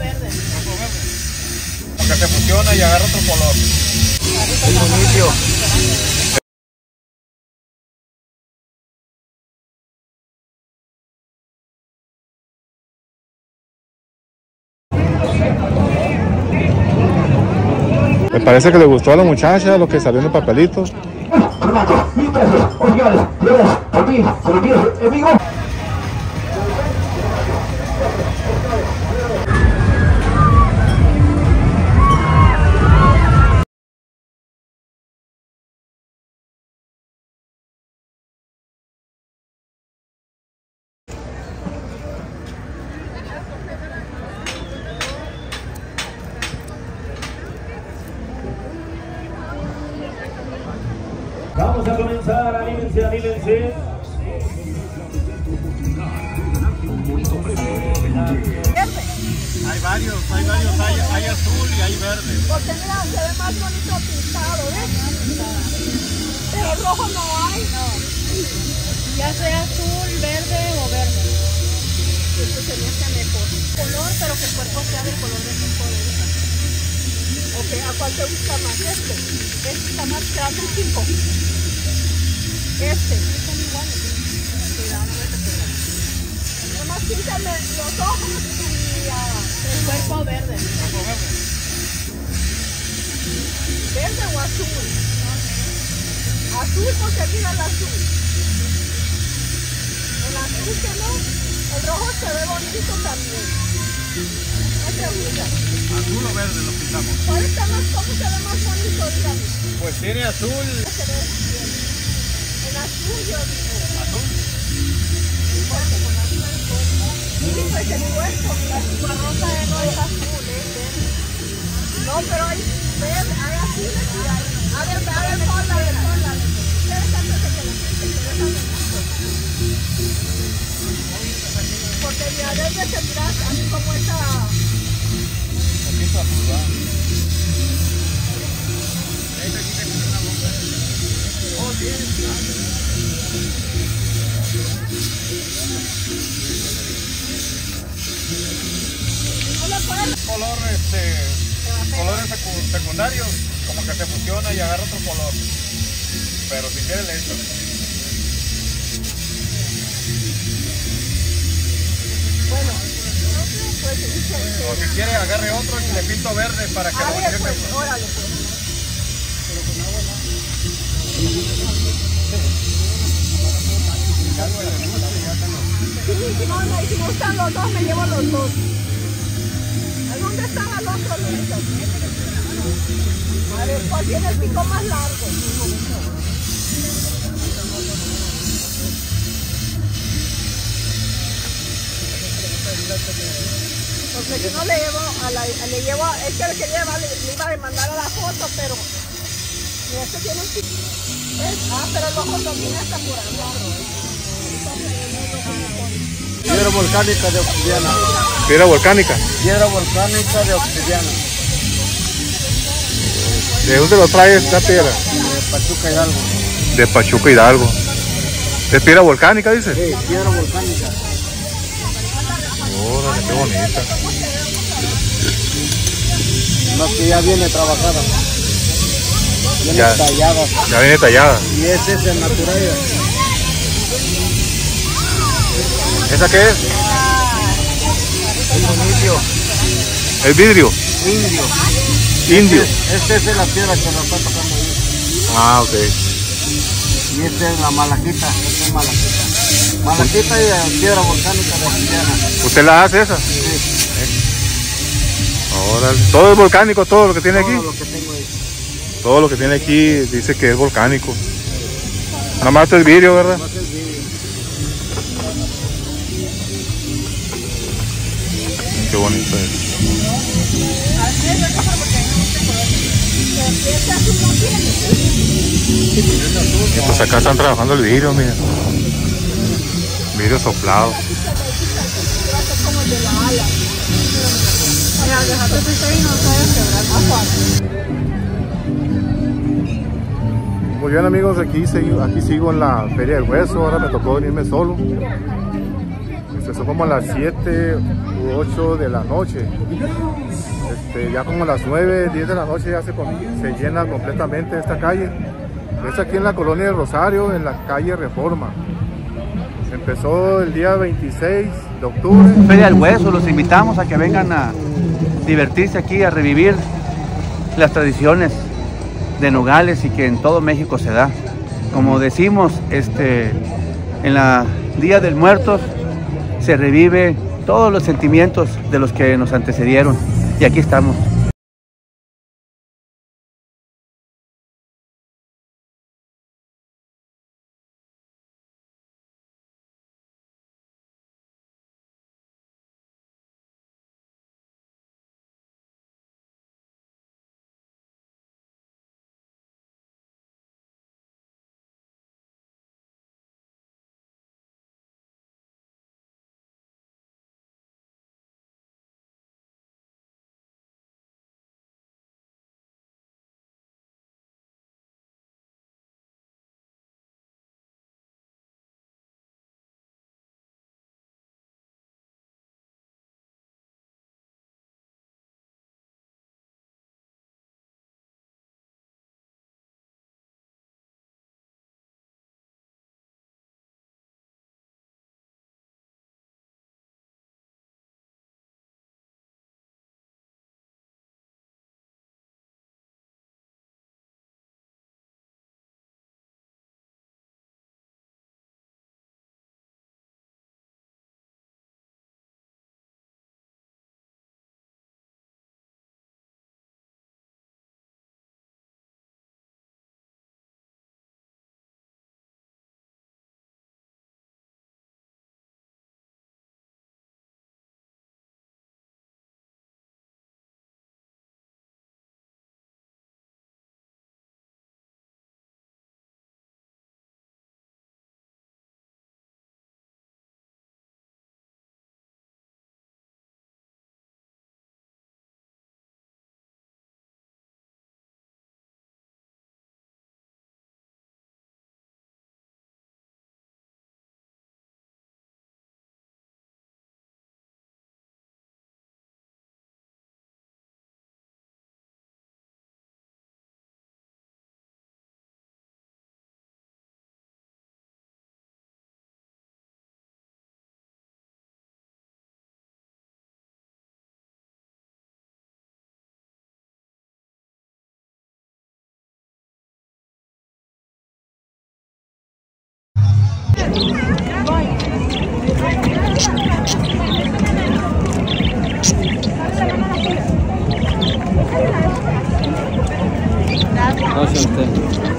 verde. Porque se fusiona y agarra otro color. Me parece que le gustó a la muchacha lo que salió en el papelito. Anímense, anímense. Hay varios, hay varios, hay, hay azul y hay verde. Porque mira, se ve más bonito pintado, ¿ves? Pero rojo no hay. Ya sea azul, verde o verde. Esto se me hace mejor. Color, pero que el cuerpo sea del color de sus colores. Ok, ¿a cuál te gusta más? Este. Este está más grande, un 5. Este. Sí, son iguales. Cuidado, no me te Nomás píntame los ojos y ah, el cuerpo verde. ¿Verde o azul? Azul porque mira el azul. El azul que no, el rojo se ve bonito también. ¿No te gusta? Azul o verde lo pintamos. ¿Cuál está más, cómo se ve más bonito? Pues tiene azul. Se ve bien. El azul yo digo. Porque con la azul. No, pero hay hay. A ver, a ver. Porque mira, como esa. Pueden. Color, este, colores secu- secundarios, como que se fusiona y agarra otro color. Pero si quiere le echo. Bueno, pues. O si quiere agarre otro y le pinto verde para que A lo pues, órale, pues. Sí, si no, si los dos, me llevo los dos. ¿A dónde están al otro, Luis? A ver, ¿cuál tiene el pico más largo? Porque si no le llevo a la, le llevo, es que el que lleva le, iba a demandar a la foto, pero este tiene un pico. Ah, pero el ojo tiene hasta por abajo. Piedra volcánica de obsidiana. Piedra volcánica. Piedra volcánica de obsidiana. ¿De dónde lo trae esta piedra? De Pachuca Hidalgo. De Pachuca Hidalgo. ¿Es piedra volcánica, dice? Sí, piedra volcánica. Órale, qué bonita. No, que ya viene trabajada. Viene Ya. tallada. Ya viene tallada. Y ese es el natural. ¿Esa qué es? El indio. ¿Es vidrio? Indio. Indio. Este es la piedra que nos está tocando ahí. Ah, ok. Y esta es la malaquita. Esta es malaquita. Malaquita y la piedra volcánica de obsidiana. ¿Usted la hace esa? Órale. Todo es volcánico, todo lo que tiene aquí. Todo lo que tengo ahí. Todo lo que tiene aquí dice que es volcánico. Nada más es vidrio, ¿verdad? Qué bonito es. Y pues acá están trabajando el vidrio, mira. Vidrio soplado. A. Muy bien amigos, aquí sigo, aquí sigo en la Feria del Hueso, ahora me tocó venirme solo. Este, son como las 7 u 8 de la noche. Este, ya como las 9, 10 de la noche ya se, se llena completamente esta calle. Es aquí en la colonia de Rosario, en la calle Reforma. Empezó el día 26 de octubre. Feria del Hueso, los invitamos a que vengan a divertirse aquí, a revivir las tradiciones de Nogales y que en todo México se da. Como decimos, este, en la Día del Muertos se revive todos los sentimientos de los que nos antecedieron y aquí estamos.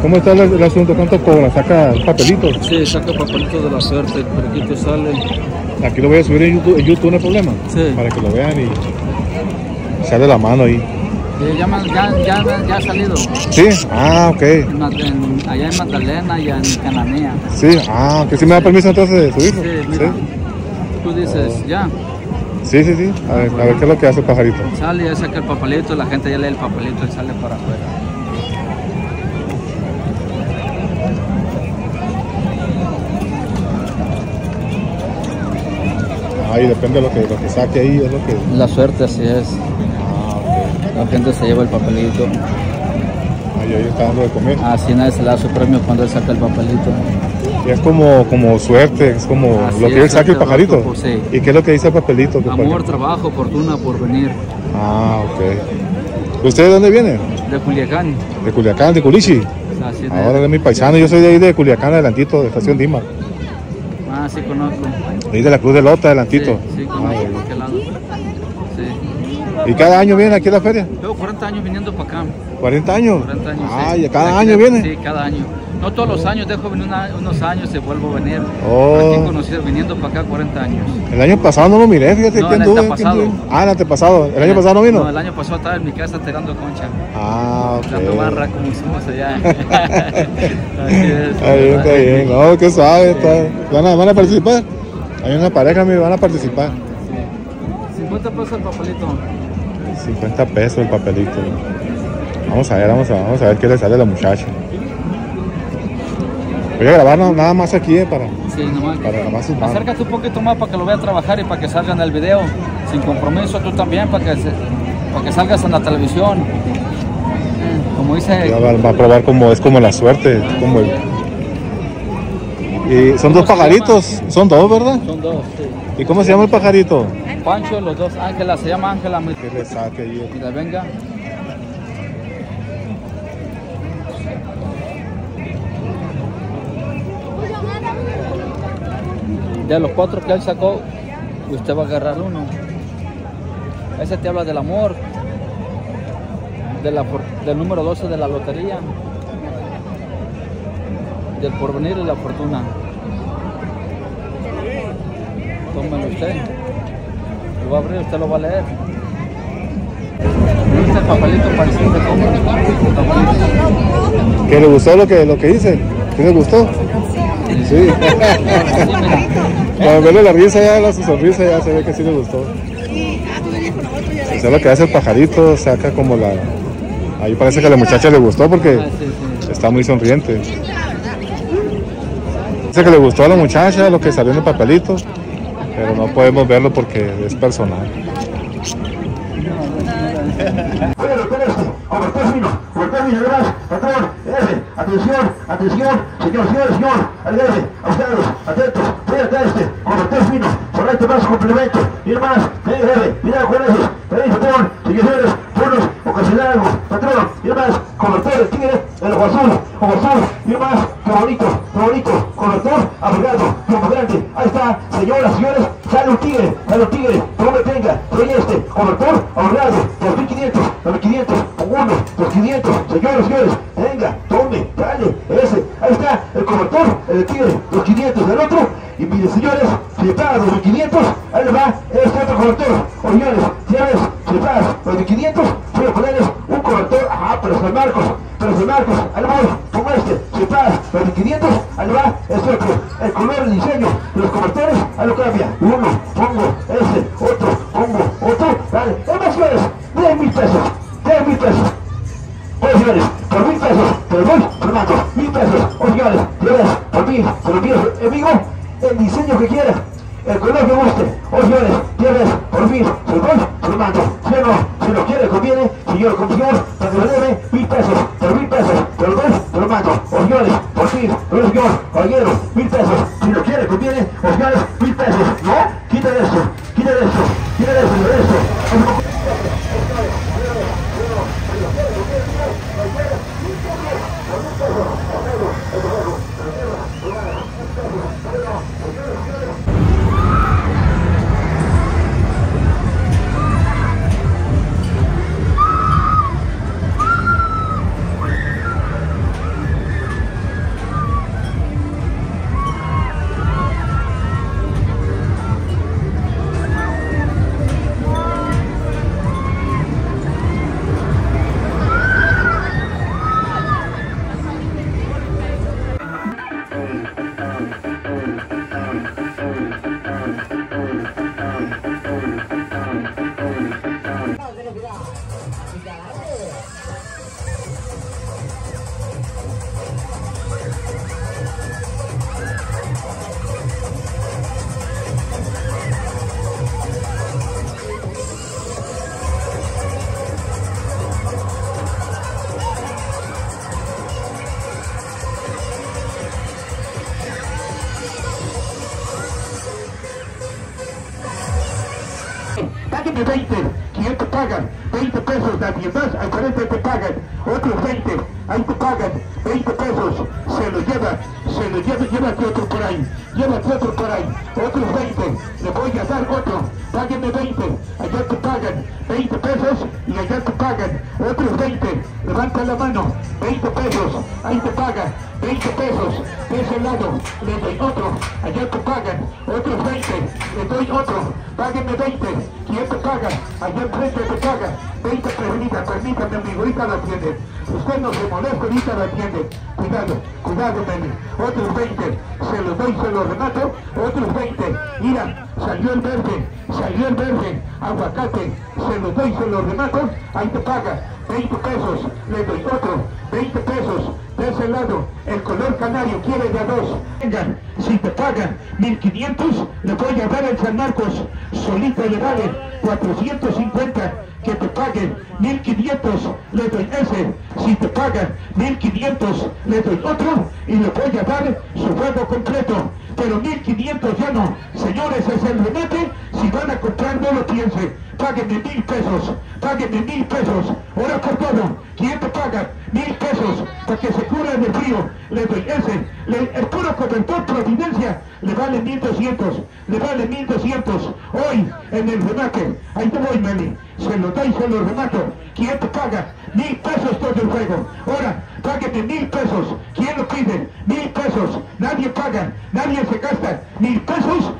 ¿Cómo está el, el asunto? ¿Cuánto cobra? ¿Saca papelitos? Sí, saca papelitos de la suerte, el periquito sale. Aquí lo voy a subir en YouTube, en YouTube no hay problema. Sí. Para que lo vean y sale la mano ahí. Ya, ya, ya, ya ha salido. Sí, ah, ok. En Ma- en- allá en Magdalena y en Cananea. Sí, ah, que sí me da permiso entonces de subirlo. Sí, mira. Tú dices, ya, Sí, sí, sí. A ver, a ver qué es lo que hace el pajarito. sale, ya saca el papelito, la gente ya lee el papelito y sale para afuera. Ahí depende de lo que, lo que saque ahí, es lo que. La suerte así es. Ah. La gente se lleva el papelito. Ahí, ahí está dando de comer. Así nadie se le da su premio cuando él saca el papelito. Y es como, como suerte, es como Así lo que él saque el pajarito. pues, sí. ¿Y qué es lo que dice el papelito? Por Amor, trabajo, fortuna, porvenir. Ah, ok. ¿Usted de dónde viene? De Culiacán. De Culiacán, de Culichi. Así es. Ahora es mi paisano, yo soy de ahí de Culiacán, adelantito, de Estación Dima. Ah, sí conozco. Ahí de la Cruz de Lota, adelantito. Sí, sí, conozco. ¿Por? Sí. ¿Y cada año viene aquí a la feria? Llevo 40 años viniendo para acá. ¿40 años? 40 años. Ah, sí. ¿y cada año viene? Sí, cada año. No todos los años, dejo venir una- unos años y vuelvo a venir. Oh. Aquí conocido, viniendo para acá 40 años. El año pasado no lo miré, fíjate. No, ¿quién el anduvo? antepasado. ¿Quién anduvo? Ah, el antepasado. ¿El año pasado no vino? No, el año pasado estaba en mi casa tirando concha. Ah, ok. Dando barra como hicimos allá. Así es. Está bien, está bien. No, qué suave. Está... ¿Van, a, ¿Van a participar? Hay una pareja, me van a participar. 50 pesos el papelito. 50 pesos el papelito. Vamos a ver, vamos a, vamos a ver qué le sale a la muchacha. Voy a grabar nada más aquí eh, para, Sí, nomás. para sus manos. Acércate un poquito más para que lo vea trabajar y para que salga en el video. sin compromiso, tú también, para que, se- para que salgas en la televisión. Como dice, va, va a probar como es como la suerte, como el... Y son dos ¿Cómo se pajaritos, son dos, ¿verdad? son dos. sí. ¿Y cómo se llama el pajarito? Pancho, los dos, Ángela, se llama Ángela. Que le saque ahí. Mira, venga. De los cuatro que él sacó, usted va a agarrar uno. Ese te habla del amor, de la del número 12 de la lotería, del porvenir y la fortuna. Tómelo usted. Lo va a abrir, usted lo va a leer. Papelito cómo. ¿Que le gustó lo que, lo que hice? ¿Sí le gustó? Sí. Cuando verle la risa ya, la su sonrisa ya se ve que sí le gustó. O sea, lo que hace el pajarito, saca como la... Ahí parece que a la muchacha le gustó porque Ah, está muy sonriente. Dice que le gustó a la muchacha lo que salió en el papelito, pero no podemos verlo porque es personal. Este, atención, atención, señor, señor, señor, algarve, austeros, atentos, acá este, como término, por este más complemento, y más, eh, jefe, cuidado con esos, tenéis, patrón, señores, bonos, ocasionar algo, patrón, y más, cobertor de tigre, el ojo azul, ojo azul, está, señoras, señores, sale un tigre, sale un tigre, no me tenga, soy este, cobertor, ahorrado, 2500, 2500, con uno, 2500, señores, señores, venga, tome, dale, ese, ahí está, el cobertor, el tigre, los 500 del otro, y mire, señores, si paga 2500, ahí le va este otro o señores, señores, si pagas los 500, voy a ponerles un cobertor, ajá, pero San Marcos, pero San Marcos, ahí voy, como este, si pagas los 500, ahí va este otro, el color, el diseño se el diseño que quiera, el color que guste. Señores, tienes, por mil, se lo Fernando. Si o no, si lo quiere, conviene, señor, con señor, te lo debe, mil pesos, por mil pesos, te lo doy, te lo mando. Señores, por mil, oye, señor, caballero, Págame 20, 500 pagan, 20 pesos, nadie más, al 40 te pagan, otros 20, ahí te pagan, 20 pesos, se lo lleva, se lo lleva, llévate otro por ahí, llévate otro por ahí, otros 20, le voy a dar otro, págueme 20, allá te pagan, 20 pesos y allá te pagan, otros 20, levanta la mano, 20 pesos, ahí te pagan, 20 pesos, de ese lado, le doy otro, allá te pagan, otros 20, le doy otro, págueme 20, ¿quién te paga? Allá enfrente te paga, 20 perrita, permítame amigo, ahorita la atiende, usted no se molesta, ahorita la atiende, cuidado, cuidado Meli, otros 20, se los doy, se los remato, otros 20, mira, salió el verde, salió el verde, aguacate, se los doy, se los remato, ahí te paga, 20 pesos, le doy otro, 20 pesos, de ese lado, el color canario quiere de a dos. Venga, si te pagan 1500, le voy a dar el San Marcos, solito le vale 450, que te paguen 1500, le doy ese, si te pagan 1500, le doy otro, y le voy a dar su juego completo. Pero 1500 ya no, señores, es el remate, si van a comprar no lo piense, páguenme mil pesos, páguenme mil pesos, ahora por todo, ¿quién te paga? Mil pesos, para que se cure de frío, le doy ese, le- el puro cobertor Providencia, le vale 1200, le vale 1200, hoy en el remate, ahí te voy Meli, se lo doy, se lo remato, ¿quién te paga? Mil pesos todo el juego, ahora, páguenme mil pesos, ¿quién lo pide? Mil pesos, nadie paga, nadie se gasta, mil pesos,